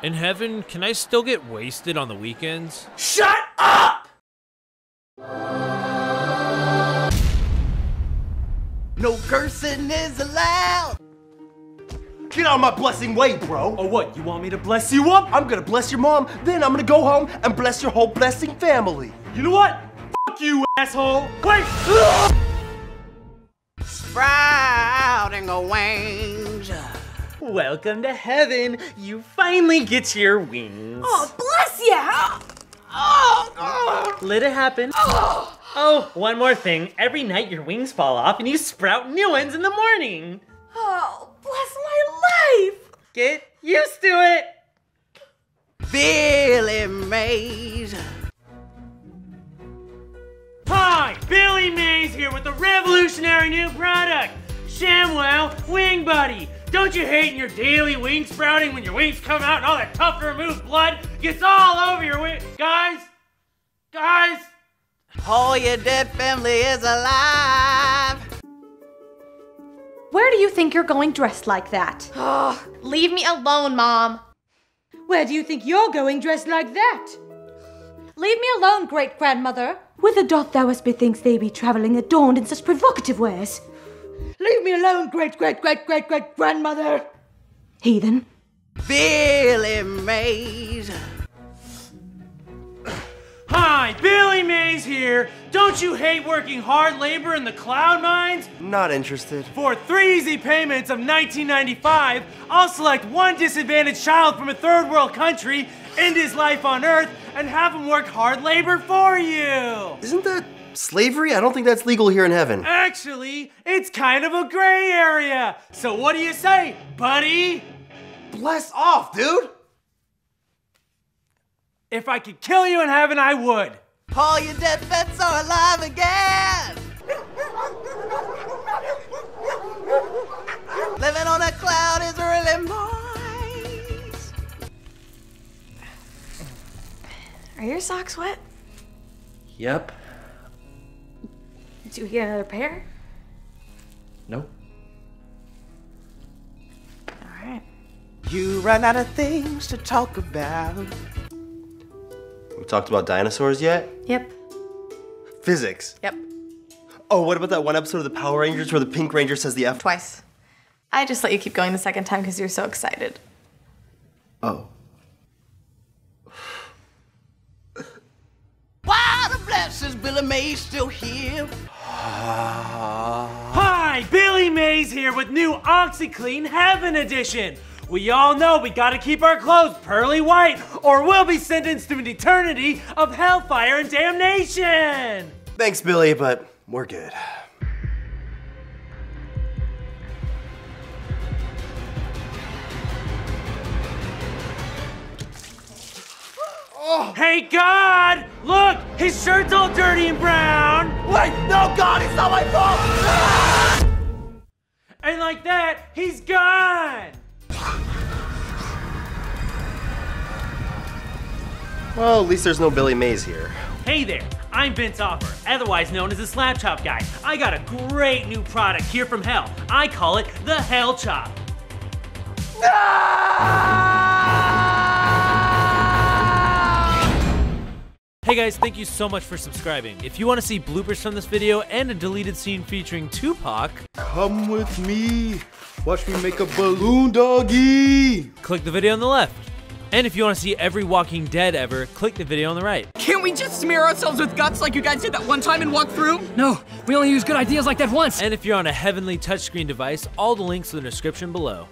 In heaven, can I still get wasted on the weekends? Shut up! No cursing is allowed. Get out of my blessing way, bro. Oh, what? You want me to bless you up? I'm gonna bless your mom, then I'm gonna go home and bless your whole blessing family. You know what? Fuck you, asshole. Wait! Sprouting a wings. Welcome to heaven. You finally get your wings. Oh, bless you! Oh, Let it happen. Oh! oh, one more thing. Every night your wings fall off and you sprout new ones in the morning. oh, bless my life! Get used to it. Billy Mays. Hi, Billy Mays here with a revolutionary new product, ShamWow Wing Buddy. Don't you hate in your daily wing sprouting when your wings come out and all that tough to remove blood gets all over your wing? Guys, guys, All your dead family is alive. Where do you think you're going dressed like that? Oh, leave me alone, Mom. Where do you think you're going dressed like that? Leave me alone, great grandmother. Whither doth thou us bethinks they be travelling adorned in such provocative wares? Leave me alone, great great great great great grandmother. Heathen. Billy Mays. Hi, Billy Mays here. Don't you hate working hard labor in the cloud mines? Not interested. For three easy payments of 1995, I'll select one disadvantaged child from a third world country, end his life on Earth, and have him work hard labor for you. Isn't that slavery? I don't think that's legal here in heaven. Actually, it's kind of a gray area. So what do you say, buddy? Bless off, dude. If I could kill you in heaven, I would. All your dead pets are alive again. Living on a cloud is really nice. Are your socks wet? Yep. Did you get another pair? Nope. Alright. You run out of things to talk about. We talked about dinosaurs yet? Yep. Physics. Yep. Oh, what about that one episode of the Power Rangers where the Pink Ranger says the F? Twice. I just let you keep going the second time because you're so excited. Oh. Why the bless is Billy Mays still here? Hi, Billy Mays here with new OxiClean Heaven Edition. We all know we gotta keep our clothes pearly white, or we'll be sentenced to an eternity of hellfire and damnation. Thanks, Billy, but we're good. Hey, God! Look, his shirt's all dirty and brown. Wait, no, God, it's not my fault! And like that, he's gone. Well, at least there's no Billy Mays here. Hey there, I'm Vince Offer, otherwise known as the Slap Chop Guy. I got a great new product here from hell. I call it the Hell Chop. Hey guys, thank you so much for subscribing. If you want to see bloopers from this video and a deleted scene featuring Tupac, Come with me. Watch me make a balloon doggy. click the video on the left. And if you want to see every Walking Dead ever, click the video on the right. Can't we just smear ourselves with guts like you guys did that one time and walk through? No, we only use good ideas like that once. And if you're on a heavenly touchscreen device, all the links are in the description below.